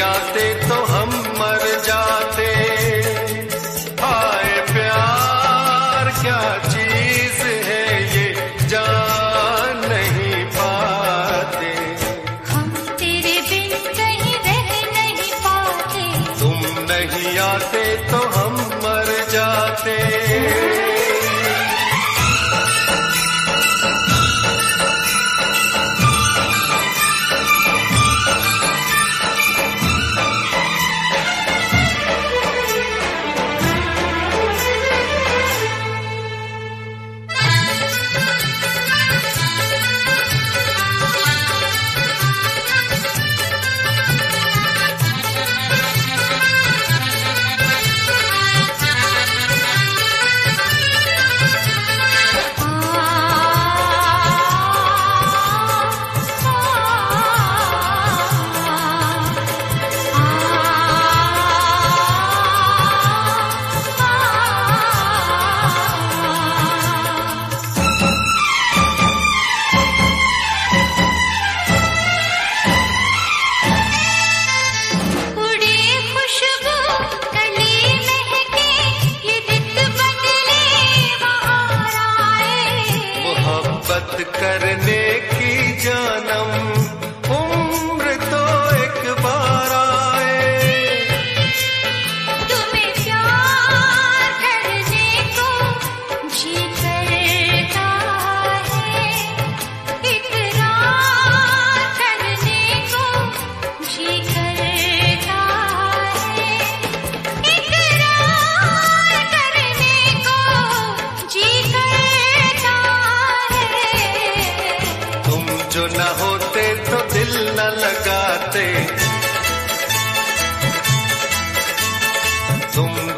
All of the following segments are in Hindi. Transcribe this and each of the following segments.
आते तो हम मर जाते। हाय प्यार क्या चीज़ है ये जान नहीं पाते। हम तेरे बिन कहीं रह नहीं पाते। तुम नहीं आते तो हम मर जाते।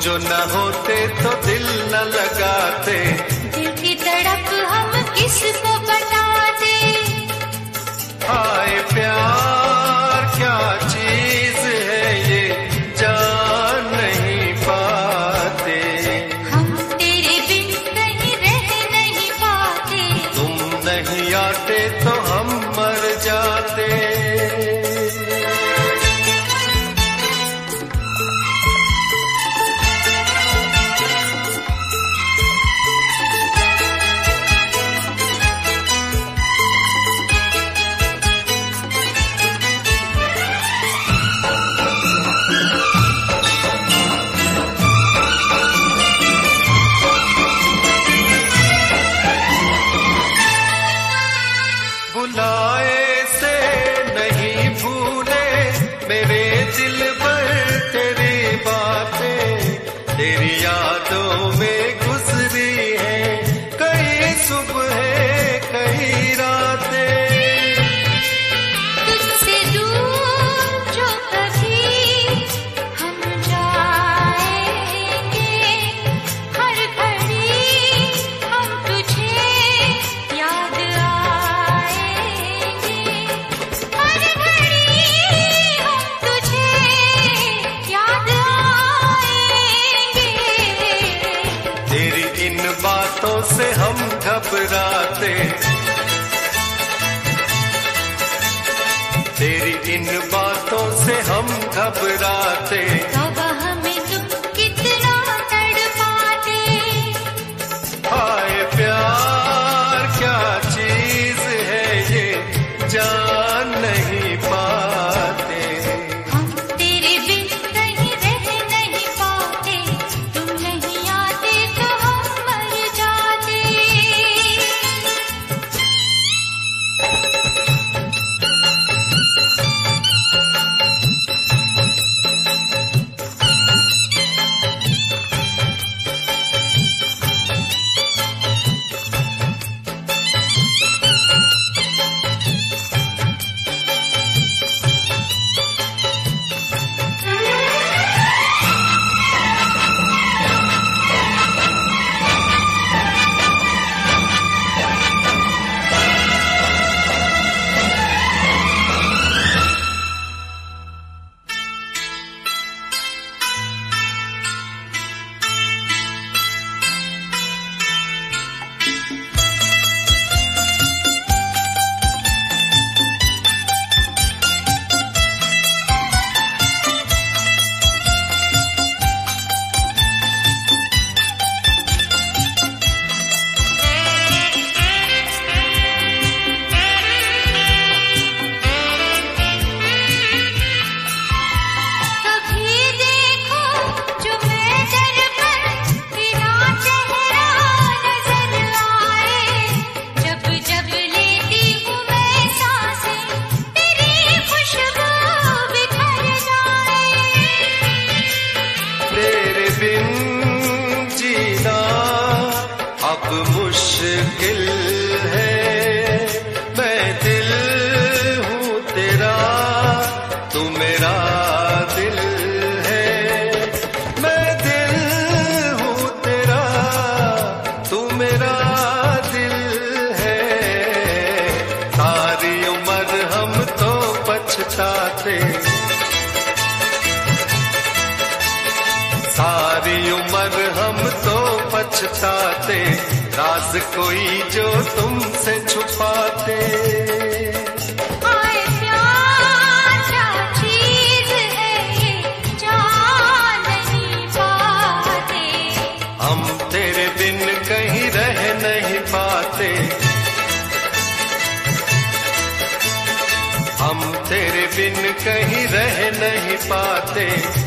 जो न होते तो दिल न लगाते। दिल की तड़प हम किसको घबराते तेरी इन बातों से हम घबरा उम्र हम तो पछताते राज कोई जो तुमसे छुपाते। हम तेरे बिन कहीं रह नहीं पाते। हम तेरे बिन कहीं रह नहीं पाते।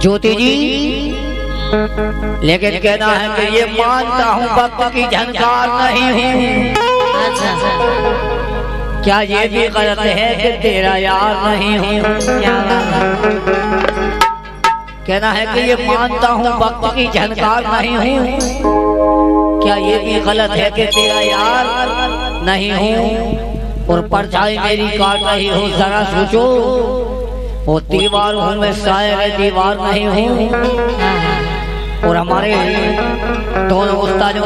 ज्योति जी। लेकिन कहना है कि ये मानता हूँ भक्त की झनकार नहीं हूँ। क्या ये भी गलत है कि तेरा यार नहीं हूँ? कहना है कि ये मानता हूँ भक्त की झनकार नहीं हूँ। क्या ये भी गलत है कि तेरा यार नहीं हूँ? और परछाई मेरी काट रही हो? जरा सोचो। वो दीवार हूँ मैं शायर दीवार नहीं हूँ। और हमारे दोनों उस्ताद